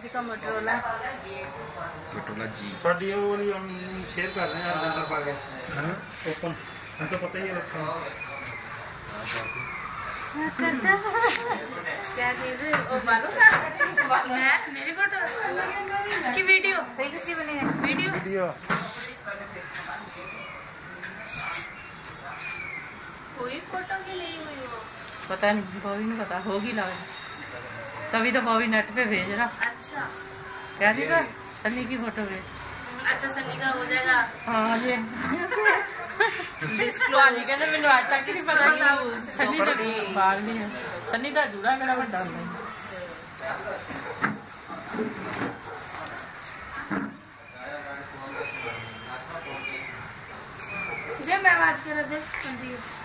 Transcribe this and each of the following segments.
जी का Motorola Motorola G पर ये वो नहीं हम शेयर कर रहे हैं हर नंबर पर हाँ ओपन हम तो पता ही रखा क्या चीज़ है? ओ बालों का मैं मेरी फ़ोटो की वीडियो सही कुछ बनी है। वीडियो वीडियो फोटो की नहीं हुई वो पता नहीं बॉबी ने पता होगी लग तभी तो बॉबी नेट पे भेज रहा अच्छा क्या दिखा सन्नी की फोटो भेज अच्छा सन्नी का हो जाएगा हाँ जी डिस्क्लोज ਕਹਿੰਦੇ ਮੈਨੂੰ ਅੱਜ ਤੱਕ ਨਹੀਂ ਪਤਾ ਕਿ ਸਨੀ ਦਾ ਬਾਲ ਨਹੀਂ ਹੈ ਸਨੀ ਦਾ ਜੂੜਾ ਮੇਰਾ ਵੱਡਾ ਹੁੰਦਾ ये मैं आवाज कर दे संदीप थोड़ा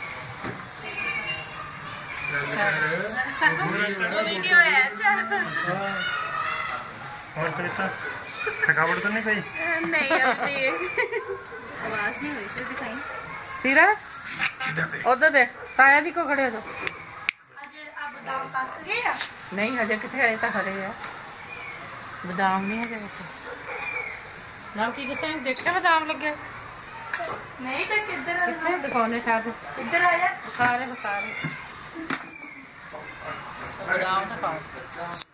अच्छा और प्रीता थकावट तो नहीं कोई नहीं आवाज़ नहीं सीरा उधर देखो खड़े हो? नहीं हजे कितने आए तो खड़े है बादाम नहीं हजे नाम की जैसे देखे बादाम लगे नहीं तो किधर दिखाने शायद इधर आया बुखार है बुखार है। 我是